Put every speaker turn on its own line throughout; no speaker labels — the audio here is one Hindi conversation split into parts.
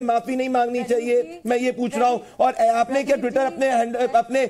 माफ़ी नहीं मांगनी चाहिए। मैं ये पूछ रहा हूँ। और आपने क्या ट्विटर अपने अपने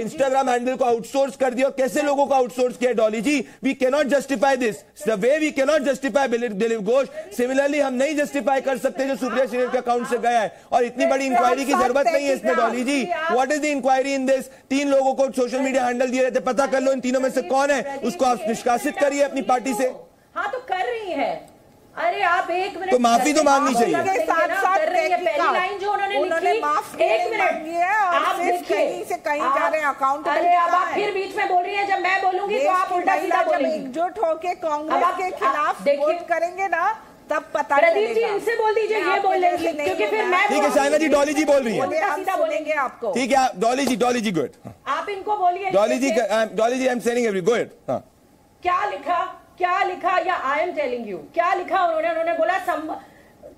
इंस्टाग्राम हैंडल को आउटसोर्स कर दिया। कैसे लोगों को आउटसोर्स किया Dolly ji? We cannot justify this the way we cannot justify Dilip Ghosh similarly हम नहीं जस्टिफाई कर सकते जो सुप्रिया सीनियर के अकाउंट से गया है। और इतनी बड़ी इंक्वायरी की ज़रूरत नहीं है इसमें Dolly ji. What is the inquiry in this तीन लोगों को सोशल मीडिया हैंडल दिए रहते पता कर लो इन तीनों में से कौन है। उसको आप निष्कासित करिए अपनी पार्टी से।
हाँ तो कर रही है। अरे आप एक मिनट
तो माफ़ी तो मांगनी चाहिए।
साथ साथ
पहली लाइन जो उन्होंने
उन्होंने
लिखी
माफ़
एक मिनट।
आप कहीं से कहीं जा रहे हैं अकाउंट
अरे अब आप फिर बीच में बोल रही हैं जब मैं बोलूँगी तो आप उल्टा सीधा बोलेंगी।
एकजुट होके कांग्रेस के खिलाफ वोट करेंगे ना तब पता
प्रदीप जी इनसे बोल दीजिए ये बोलेंगे क्योंकि फिर मैं
ठीक है शाइना जी डॉली जी बोल रही है।
हम सीधा बोलेंगे। आपको।
ठीक है Dolly ji Dolly ji good.
आप इनको बोलिए
Dolly ji Dolly ji I am saying every good
क्या लिखा? क्या लिखा या आई एम टेलिंग यू क्या लिखा उन्होंने? उन्होंने बोला सम,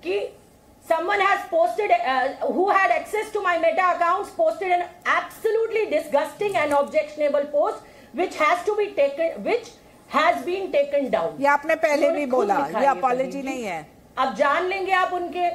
कि someone has posted who had access to my Meta accounts posted an absolutely disgusting and objectionable post which has to be taken which has been taken down
ये आपने पहले भी बोला ये अपोलॉजी नहीं है।
अब जान लेंगे आप उनके।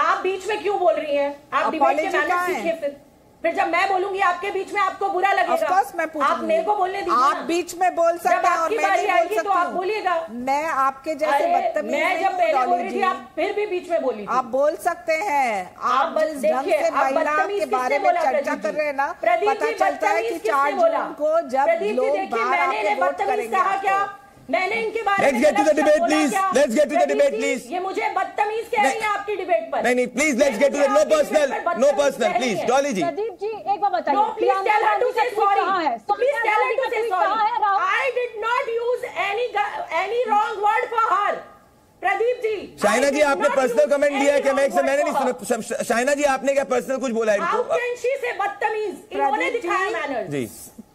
आप बीच में क्यों बोल रही हैं? आप डिबेट के मैनेज सीखिए फिर। फिर जब मैं बोलूँगी आपके बीच में आपको बुरा लगेगा।
मैं
आप मेरे को बोलने दीजिए
आप बीच में बोल सकते हैं और मैं नहीं बोल सकती
तो आप बोलिएगा।
मैं आपके जैसे बदतमीज
मैं जब पहले बोल रही थी आप फिर भी बीच में बोली
आप बोल सकते हैं। आप जिस ढंग से महिला के बारे में चर्चा कर रहे हैं ना पता चलता है कि चार जून को जब लोग बाहर आके वोट करेंगे
मैंने
let's get to the debate please let's get to the debate please
ये मुझे बदतमीज कह रही है आपकी डिबेट पर।
नहीं नहीं please let's get to the no personal no personal please Dolly ji.
Pradeep ji एक बार बताइए।
No please tell her to say sorry please tell her to say sorry I did not use any any wrong word for her Pradeep ji
Shaina ji आपने पर्सनल कमेंट दिया है कि मैं से मैंने नहीं सुना शाइना जी आपने क्या पर्सनल कुछ बोला है
इनको? से बदतमीज। इन्होंने दिखाया मैनर
जी।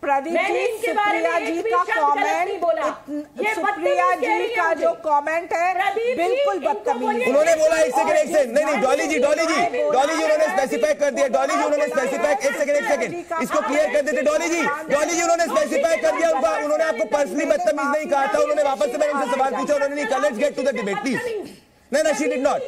प्रदीप जी सुप्रिया जी का कमेंट सुप्रिया जी का जो कमेंट है बिल्कुल बदतमीज।
उन्होंने बोला एक सेकंड एक सेकंड नहीं नहीं डॉली जी डॉली जी डॉली जी उन्होंने स्पेसिफाई कर दिया डॉली जी उन्होंने स्पेसिफाई एक सेकंड एक सेकंड इसको क्लियर कर देते डॉली जी डॉली जी उन्होंने स्पेसिफाई कर दिया उनका उन्होंने आपको पर्सनली बदतमीज नहीं कहा था उन्होंने वापस से मैंने उनसे सवाल पूछा उन्होंने नहीं कहा let's get to the debate please नहीं नहीं she did not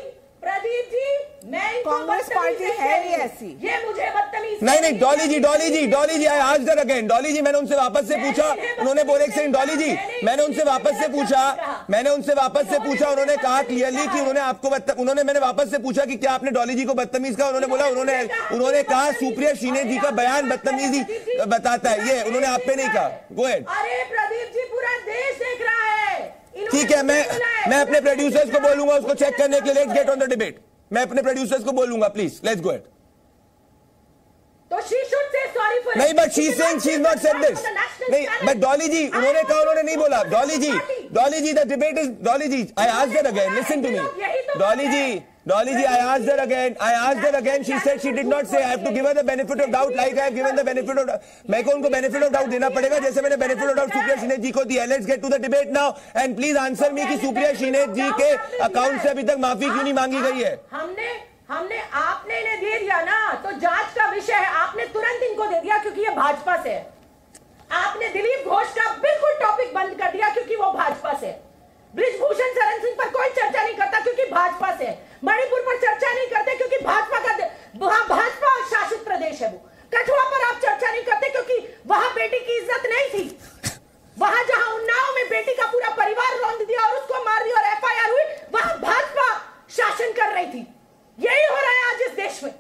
Pradeep ji मैं
कांग्रेस पार्टी है ही ऐसी।
ये मुझे बदतमीज
नहीं नहीं डॉली जी डॉली जी डॉली जी आई आज दर अगेन। डॉली जी मैंने उनसे वापस से पूछा। उन्होंने बोले एक सेकंड डॉली जी मैंने उनसे वापस से पूछा। मैंने उनसे वापस से पूछा उन्होंने कहा क्लियरली कि उन्होंने आपको उन्होंने मैंने वापस से पूछा कि क्या आपने डॉली जी को बदतमीज कहा? उन्होंने बोला उन्होंने उन्होंने कहा सुप्रिया शीने जी का बयान बदतमीजी बताता है। ये उन्होंने आप पे नहीं कहा। गो
अरे प्रदीप जी पूरा देश देख रहा है।
ठीक है मैं मैं अपने प्रोड्यूसर्स को बोलूँगा उसको चेक करने के लिए। Let's get on the debate मैं अपने प्रोड्यूसर्स को बोलूँगा प्लीज़ लेट्स गो एट
तो she should say sorry for
नहीं but she saying she is not said this नहीं बट डॉली जी उन्होंने कहा उन्होंने नहीं बोला। Dolly ji Dolly ji the debate is Dolly ji I asked that again listen to me Dolly ji Dolly ji, I asked her again. I asked her again. She said she did not say. I have to give her the benefit of doubt like I have given the benefit of doubt. मैं को उनको benefit of doubt देना पड़ेगा जैसे मैंने benefit of doubt सुप्रिया शिने जी को दिया. Let's get to the debate now and please answer me कि सुप्रिया शिने जी के अकाउंट से अभी तक माफ़ी क्यों नहीं मांगी गई है
हमने हमने आपने इन्हें दे दिया ना तो जाँच का विषय है आपने तुरंत इनको दे दिया क्योंकि ये भाजपा से है आपने दिलीप घोष का बिल्कुल टॉपिक बंद कर दिया क्योंकि वो भाजपा से ब्रिजभूषण शरण सिंह पर कोई चर्चा नहीं करता क्योंकि भाजपा से मणिपुर पर चर्चा नहीं करते क्योंकि भाजपा का वहाँ भाजपा शासित प्रदेश है वो। कठुआ पर आप चर्चा नहीं करते क्योंकि वहाँ बेटी की इज़्ज़त नहीं थी। वहाँ जहाँ उन्नाव में बेटी का पूरा परिवार रौंद दिया और उसको मार दिया और एफआईआर हुई, वहाँ भाजपा शासन कर रही थी। यही हो रहा है आज इस देश में।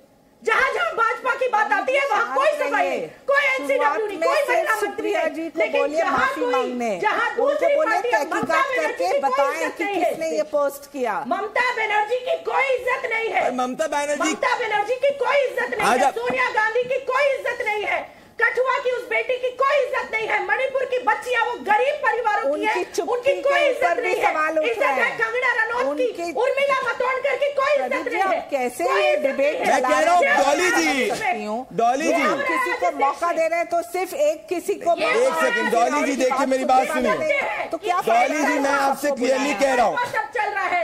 भाजपा की बात आती है वहाँ कोई सफ़ाई कोई एनसीडब्ल्यू नहीं कोई महिला मंत्री
जी को बोलिए माफ़ी मांगने।
जहाँ दूसरी
बोले तहकीकात करके बताएँ कि किसने ये पोस्ट किया।
ममता बनर्जी की कोई इज़्ज़त नहीं है।
ममता बनर्जी
ममता बनर्जी की कोई इज़्ज़त नहीं है। सोनिया गांधी की कोई इज़्ज़त नहीं है। कठुआ की उस बेटी की कोई इज़्ज़त नहीं है। मणिपुर की बच्चियाँ वो गरीब परिवारों की है उनकी कोई इज़्ज़त नहीं है। इज़्ज़त है कंगना रनौत की उर्मिला मतोड़कर की कोई इज़्ज़त नहीं है।
कैसे ये डिबेट
मैं कह रहा हूँ जी। डॉली जी।
किसी को मौका दे रहे हैं तो सिर्फ़ एक किसी को
एक सेकंड डॉली जी देखिए मेरी बात सुनिए।
तो क्या
डॉली जी मैं आपसे क्लियरली कह रहा हूँ।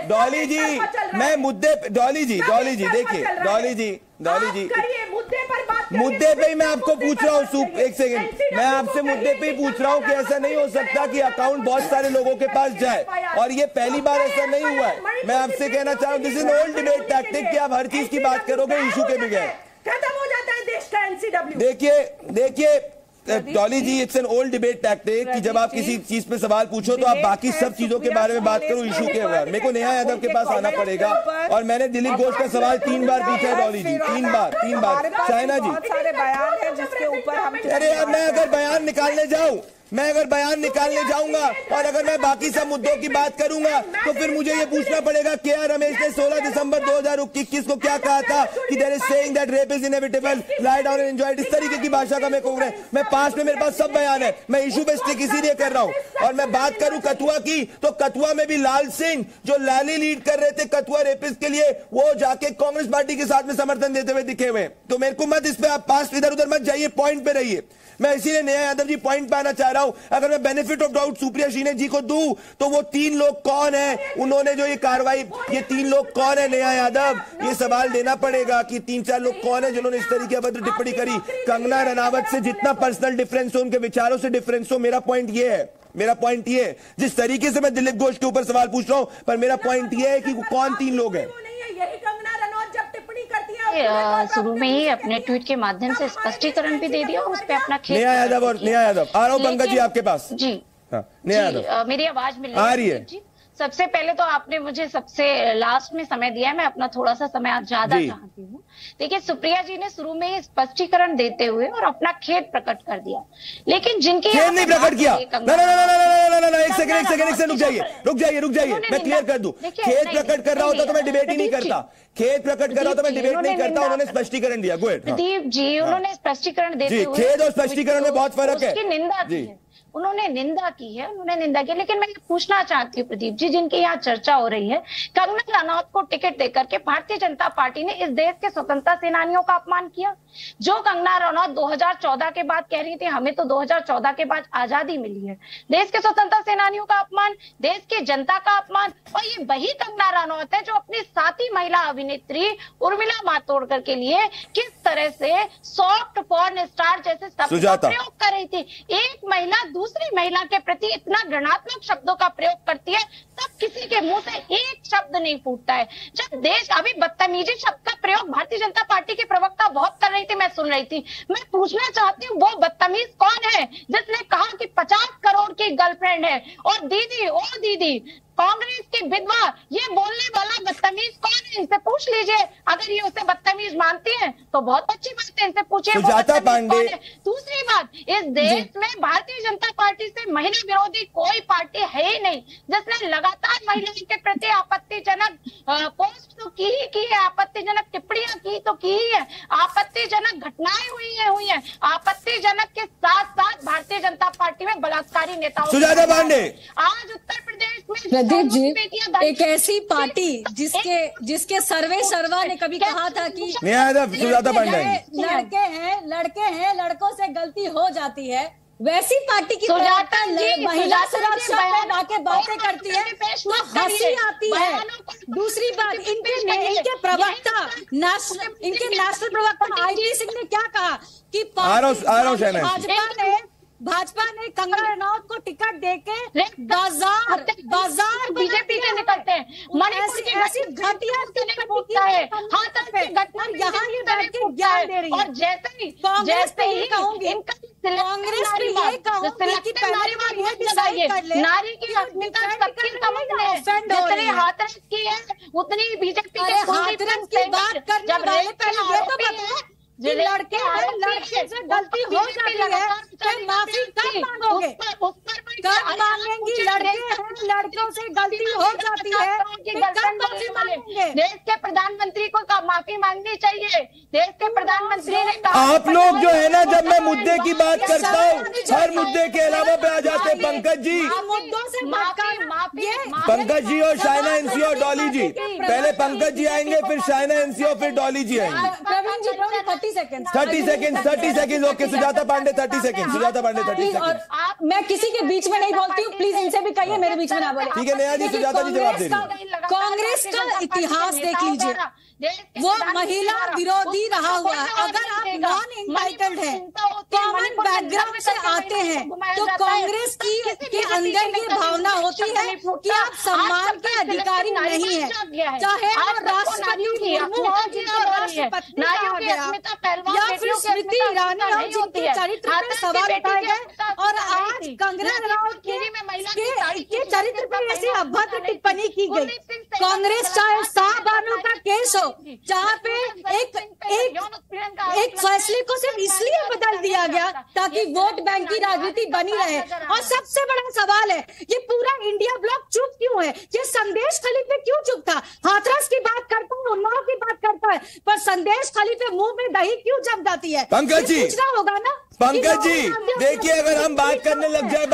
डॉली जी मैं मुद्दे डॉली जी डॉली जी देखिए डॉली जी डॉली जी।
मुद्दे पर
मुद्दे पे ही मैं आपको पूछ रहा हूँ सूप एक सेकंड मैं आपसे मुद्दे पे ही पूछ रहा हूँ कि ऐसा नहीं हो सकता कि अकाउंट बहुत सारे लोगों के पास जाए। और ये पहली बार ऐसा नहीं हुआ है। मैं आपसे कहना चाह रहा हूँ this is old debate tactic कि आप हर चीज़ की बात करोगे इशू के बगैर।
खत्म हो जाता का एनसीडब्ल्यू
देखिए देखिए Dolly ji it's an old debate tactic कि जब आप किसी चीज़ पे सवाल पूछो तो आप बाकी सब चीज़ों के बारे में बात करो इशू के बारे मेरे को नेहा यादव के पास आना पड़ेगा और मैंने दिलीप घोष का सवाल तीन बार पूछा है डॉली जी तीन बार तीन बार चाइना जी
सारे बयान है जिसके ऊपर
अरे यार मैं अगर बयान निकालने जाऊँ मैं अगर बयान निकालने जाऊँगा और अगर मैं बाकी सब मुद्दों की बात करूँगा तो फिर मुझे ये पूछना पड़ेगा, के आर रमेश ने 16 दिसंबर 2021 को क्या कहा था कि there is saying that rape is inevitable down and enjoy इस तरीके की भाषा का मैं कहूँ मैं पास में मेरे पास सब बयान है। मैं इशू पे स्टिक इसीलिए कर रहा हूँ। और मैं बात करूँ कथुआ की तो कथुआ में भी लाल सिंह जो लाली लीड कर रहे थे कथुआ रेपिस के लिए, वो जाके कांग्रेस पार्टी के साथ में समर्थन देते हुए दिखे हुए तो मेरे को मत इस पे आप पास इधर उधर मत जाइए पॉइंट पे रहिए। मैं इसीलिए नया यादव जी पॉइंट पे आना चाह रहा हूँ, अगर मैं benefit of doubt Supriya Shrinate ji को दूँ तो वो तीन लोग कौन है? उन्होंने जो ये कार्रवाई, ये तीन लोग कौन है? नया यादव, ये सवाल देना पड़ेगा कि तीन चार लोग कौन है जिन्होंने इस तरीके अभद्र टिप्पणी करी? कंगना रनावत से जितना पर्सनल डिफरेंस हो, उनके विचारों से डिफरेंस हो, मेरा पॉइंट ये है, मेरा पॉइंट ये है। जिस तरीके से मैं दिलीप घोष के ऊपर सवाल पूछ रहा हूँ, पर मेरा पॉइंट ये है कि कौन तीन लोग हैं
यही कंगना रनौत जब टिप्पणी करती
है शुरू में ही अपने ट्वीट के माध्यम से स्पष्टीकरण भी दे दिया उस पर अपना
नेहा यादव और नेहा यादव आ रहा हूँ पंकज जी आपके पास।
जी।
हाँ, नया यादव
मेरी आवाज़ मिल
आ रही है।
सबसे पहले तो आपने मुझे सबसे लास्ट में समय दिया है मैं अपना थोड़ा सा समय आज ज़्यादा चाहती हूँ देखिए सुप्रिया जी ने शुरू में ही स्पष्टीकरण देते हुए और अपना खेत प्रकट कर दिया लेकिन जिनके
खेत नहीं प्रकट किया एक सेकंड एक सेकंड एक सेकंड रुक जाइए रुक जाइए रुक जाइए मैं क्लियर कर दूँ खेत प्रकट कर रहा होता तो मैं डिबेट ही नहीं करता खेत प्रकट कर रहा होता मैं डिबेट नहीं करता उन्होंने स्पष्टीकरण दिया गोएट
प्रदीप जी उन्होंने स्पष्टीकरण देते हुए
खेत और स्पष्टीकरण में बहुत फ़र्क है
निंदा है उन्होंने निंदा की है उन्होंने निंदा की लेकिन मैं ये पूछना चाहती हूँ प्रदीप जी जिनकी यहाँ चर्चा हो रही है कंगना रनौत को टिकट देकर के भारतीय जनता पार्टी ने इस देश के स्वतंत्रता सेनानियों का अपमान किया। जो कंगना रनौत 2014 के बाद कह रही थी हमें तो 2014 के बाद आज़ादी मिली है। देश के स्वतंत्रता सेनानियों का अपमान देश की जनता का अपमान और ये वही कंगना रनौत है जो अपनी साथी महिला अभिनेत्री उर्मिला मातोड़कर के लिए किस तरह से सॉफ्ट पॉर्न स्टार जैसे शब्द का प्रयोग कर रही थी। एक महिला दूसरी महिला के प्रति इतना ऋणात्मक शब्दों का प्रयोग करती है, तब किसी के मुँह से एक शब्द नहीं फूटता है। जब देश अभी बदतमीजी शब्द का प्रयोग भारतीय जनता पार्टी के प्रवक्ता बहुत कर रही थी, मैं सुन रही थी। मैं पूछना चाहती हूँ, वो बदतमीज कौन है जिसने कहा कि पचास करोड़ की गर्लफ्रेंड है? और दीदी ओ दीदी कांग्रेस की विधवा ये बोलने वाला बदतमीज कौन है? इनसे पूछ लीजिए। अगर ये उसे बदतमीज मानती हैं तो बहुत अच्छी बात है। इनसे पूछिए दूसरी बात इस देश में भारतीय जनता पार्टी से महिला विरोधी कोई पार्टी है ही नहीं जिसने लगातार महिलाओं के प्रति आपत्तिजनक पोस्ट तो की ही की है? आपत्तिजनक टिप्पणियाँ की तो की ही? है आपत्तिजनक घटनाएँ हुई है हुई है। आपत्तिजनक के साथ साथ भारतीय जनता पार्टी में बलात्कारी नेताओं
सुजाता पांडे!
आज उत्तर प्रदेश में
प्रदीप जी एक ऐसी पार्टी जिसके जिसके सर्वे सर्वा ने कभी कहा था कि लड़के हैं लड़के हैं लड़कों से गलती हो जाती है। वैसी पार्टी की महिला सुरक्षा पे आके बातें करती है तो हँसी आती है। दूसरी बात इनके इनके प्रवक्ता इनके नेशनल प्रवक्ता आई सिंह ने क्या कहा कि भाजपा ने भाजपा ने कंगना रनौत को टिकट देके बाज़ार बाज़ार
बीजेपी से निकलते हैं। मणिपुर की
ऐसी घटिया है। हाँ घटना यहाँ ये बैठ के ज्ञान दे रही है।
और जैसे ही
जैसे ही कहूँगी कांग्रेस की ये कहूँगी कि पहली बार ये डिसाइड कर ले।
नारी की अस्मिता सबकी समझ जितने हाथरस की है उतनी बीजेपी के
हाथरस की बात करने वाले पहले ये तो बताओ कि लड़के हैं लड़के से गलती हो जाती है तो माफ़ी कब मांगोगे? कब मांगेंगी लड़के हैं लड़कों से गलती हो जाती है। कब माफ़ी मांगेंगे।
देश के प्रधानमंत्री को माफ़ी मांगनी चाहिए? देश के प्रधानमंत्री ने कहा
आप लोग जो है ना जब मैं मुद्दे की बात करता हूँ हर मुद्दे के अलावा पे आ जाते पंकज जी।
मुद्दों से माफ़ी
पंकज जी और शाइना एनसी और डॉली जी। पहले पंकज जी आएँगे फिर शाइना एनसी और फिर डॉली जी आएँगे।
Thirty second
thirty second thirty second okay Sujata Pandey thirty second Sujata Pandey thirty second
मैं किसी के बीच में नहीं बोलती हूँ प्लीज़ इनसे भी कहिए मेरे बीच में ना बोले।
ठीक है नया जी सुजाता जी जवाब दे रही
कांग्रेस का इतिहास देख लीजिए। वो महिला विरोधी रहा हुआ। है अगर आप नॉन इंटाइटल्ड है कॉमन बैकग्राउंड से आते हैं तो कांग्रेस की के अंदर ये भावना होती है कि आप सम्मान के अधिकारी नहीं है। चाहे वो राष्ट्रपति मुर्मू राष्ट्रपति या फिर स्मृति ईरानी और जिनके चरित्र पर सवाल उठाए गए और आज कंगना रनावत के, के चरित्र पर ऐसी अभद्र टिप्पणी की गई। कांग्रेस चाहे शाहबानों का केस हो जहाँ पे एक एक एक फैसले को सिर्फ़ इसलिए बदल दिया गया ताकि वोट बैंक की राजनीति बनी रहे। और सबसे बड़ा सवाल है ये पूरा इंडिया ब्लॉक चुप क्यों है? ये संदेश खलीफे क्यों चुप था हाथरस की बात करता है उन्नाव की बात करता है पर संदेश खलीफे मुँह में दही क्यों जम जाती है?
पंकज जी।
पूछना होगा ना?
पंकज जी देखिए अगर हम बात करने लग जाए